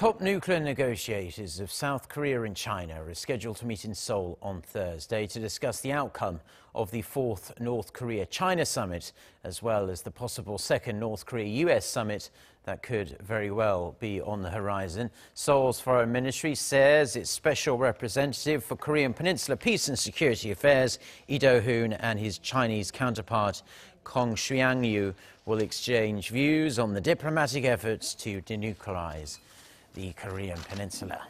Top nuclear negotiators of South Korea and China are scheduled to meet in Seoul on Thursday to discuss the outcome of the fourth North Korea-China summit, as well as the possible second North Korea-US summit that could very well be on the horizon. Seoul's foreign ministry says its special representative for Korean Peninsula Peace and Security Affairs, Lee Do-hoon, and his Chinese counterpart, Kong Xuanyou, will exchange views on the diplomatic efforts to denuclearize the Korean Peninsula.